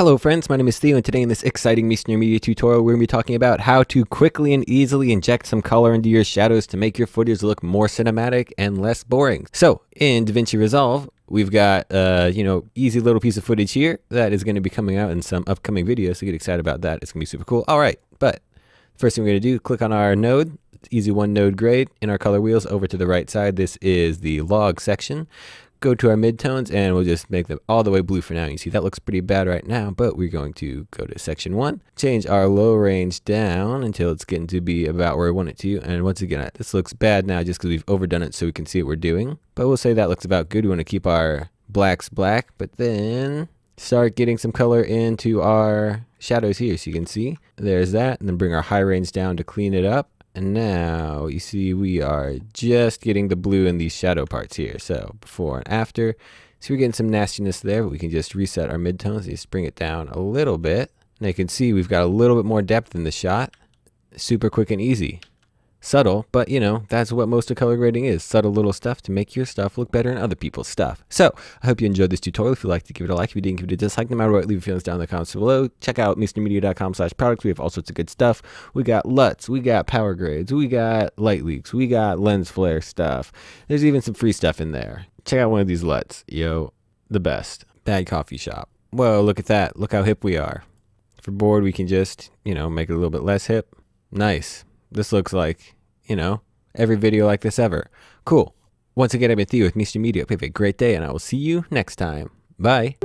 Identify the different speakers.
Speaker 1: Hello friends, my name is Theo and today in this exciting Miesner Media tutorial we're going to be talking about how to quickly and easily inject some color into your shadows to make your footage look more cinematic and less boring. So in DaVinci Resolve, we've got uh, you know, easy little piece of footage here that is going to be coming out in some upcoming videos, so get excited about that. It's going to be super cool. Alright, but first thing we're going to do, click on our node, easy one node grade in our color wheels over to the right side. This is the log section go to our midtones and we'll just make them all the way blue for now. You see that looks pretty bad right now, but we're going to go to section one, change our low range down until it's getting to be about where we want it to. And once again, this looks bad now just because we've overdone it so we can see what we're doing. But we'll say that looks about good. We want to keep our blacks black, but then start getting some color into our shadows here. So you can see there's that and then bring our high range down to clean it up. And now you see we are just getting the blue in these shadow parts here. So before and after. So we're getting some nastiness there, but we can just reset our midtones. Just bring it down a little bit. And you can see we've got a little bit more depth in the shot. Super quick and easy subtle, but you know, that's what most of color grading is. Subtle little stuff to make your stuff look better than other people's stuff. So, I hope you enjoyed this tutorial. If you liked it, give it a like. If you didn't, give it a dislike. No matter what, leave your feelings down in the comments below. Check out miesnermedia.com slash products. We have all sorts of good stuff. We got LUTs, we got power grades, we got light leaks, we got lens flare stuff. There's even some free stuff in there. Check out one of these LUTs. Yo, the best. Bad coffee shop. Whoa, look at that. Look how hip we are. For bored, we can just, you know, make it a little bit less hip. Nice. This looks like, you know, every video like this ever. Cool. Once again, I've been Theo with Miesner Media. Have a great day, and I will see you next time. Bye.